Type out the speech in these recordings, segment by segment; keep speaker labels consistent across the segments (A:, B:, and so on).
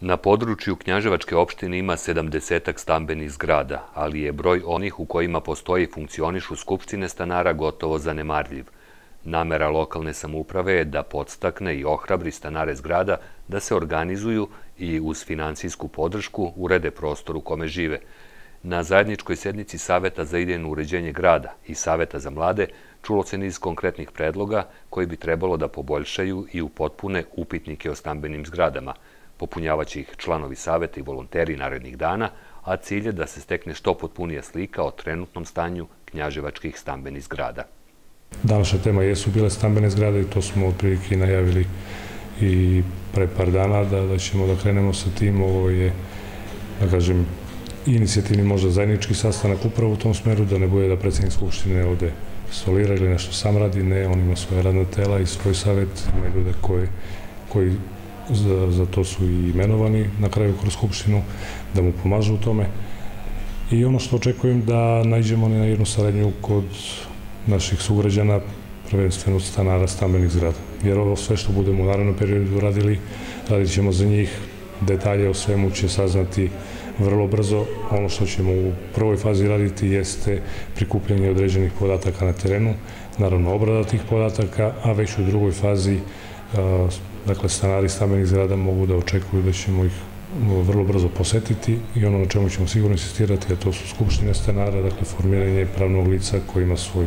A: Na području Knjaževačke opštine ima 70 stambenih zgrada, ali je broj onih u kojima postoji i funkcionišu skupštine stanara gotovo zanemarljiv. Namera lokalne samouprave je da podstakne i ohrabri stanare zgrada da se organizuju i uz financijsku podršku urede prostor u kome žive. Na zajedničkoj sednici Saveta za idejno uređenje grada i Saveta za mlade čulo se niz konkretnih predloga koji bi trebalo da poboljšaju i upotpune upitnike o stambenim zgradama – Popunjavaće ih članovi saveta i volonteri narednih dana, a cilj je da se stekne što potpunija slika o trenutnom stanju knjaževačkih stambenih zgrada.
B: Današnja tema jesu bile stambene zgrade i to smo otprilike najavili i pre par dana da, da ćemo da krenemo sa tim. Ovo je, da kažem, inicijativni možda zajednički sastanak upravo u tom smeru, da ne bude da predsednik Skupštine ovde solira ili nešto sam radi, ne, on ima svoje radne tela i svoj savet, ima ljude koji, koji za, to su i imenovani na kraju kroz Skupštinu, da mu pomažu u tome. I ono što očekujem da najđemo na jednu saradnju kod naših sugrađana, prvenstveno stanara stambenih zgrada. Jer ovo sve što budemo u narednom periodu radili, radit ćemo za njih, detalje o svemu će saznati vrlo brzo. Ono što ćemo u prvoj fazi raditi jeste prikupljanje određenih podataka na terenu, naravno obrada tih podataka, a već u drugoj fazi Dakle, stanari stambenih zgrada mogu da očekuju da ćemo ih vrlo brzo posetiti i ono na čemu ćemo sigurno insistirati, a to su skupštine stanara, dakle formiranje pravnog lica koji ima svoj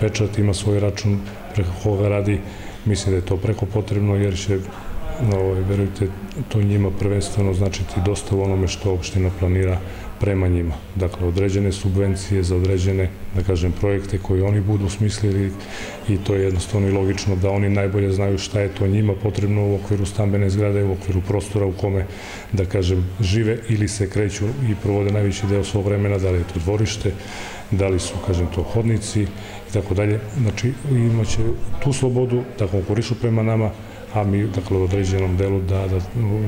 B: pečat, ima svoj račun preko koga radi. Mislim da je to preko potrebno jer će, ovaj, verujte, to njima prvenstveno značiti dosta u onome što opština planira prema njima. Dakle, određene subvencije za određene, da kažem, projekte koje oni budu smislili i to je jednostavno i logično da oni najbolje znaju šta je to njima potrebno u okviru stambene zgrade, u okviru prostora u kome, da kažem, žive ili se kreću i provode najveći deo svog vremena, da li je to dvorište, da li su, kažem, to hodnici i tako dalje. Znači, imaće tu slobodu da konkurišu prema nama, a mi, dakle, u određenom delu da, da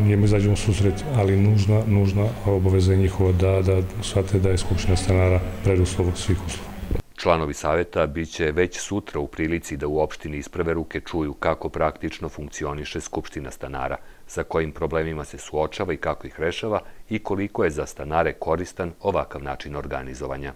B: njemu izađemo susret, ali nužna, nužna obaveza je njihova da, da shvate da je Skupština stanara preduslov svih uslova.
A: Članovi saveta biće već sutra u prilici da u opštini isprave ruke čuju kako praktično funkcioniše Skupština stanara, sa kojim problemima se suočava i kako ih rešava i koliko je za stanare koristan ovakav način organizovanja.